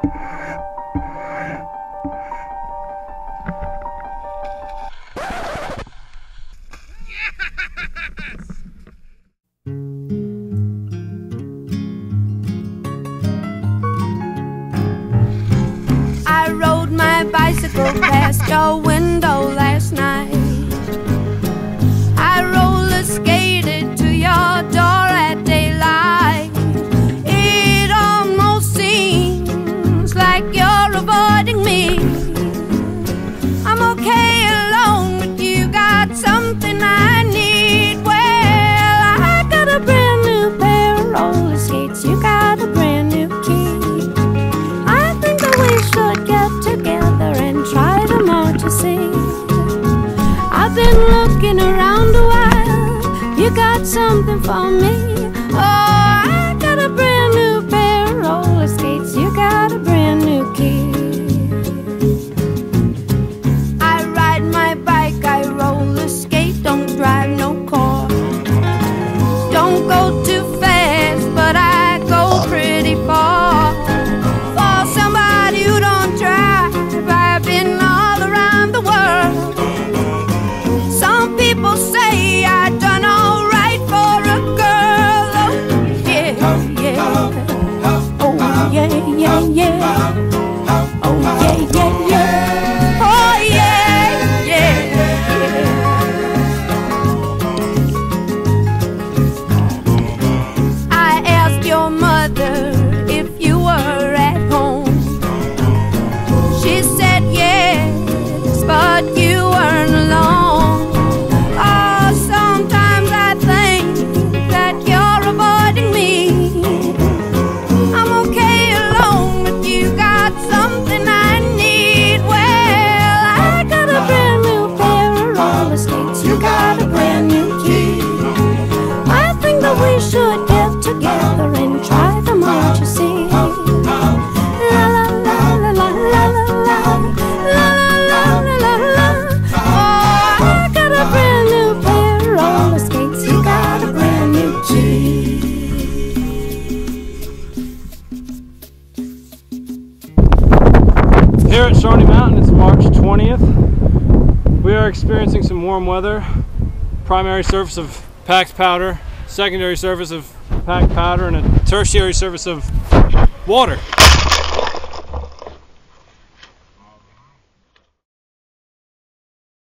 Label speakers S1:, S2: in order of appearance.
S1: I rode my bicycle past your window. looking around a while, you got something for me. Oh,
S2: Here at Shawnee Mountain, it's March 20th. We are experiencing some warm weather. Primary surface of packed powder, secondary surface of packed powder, and a tertiary surface of water.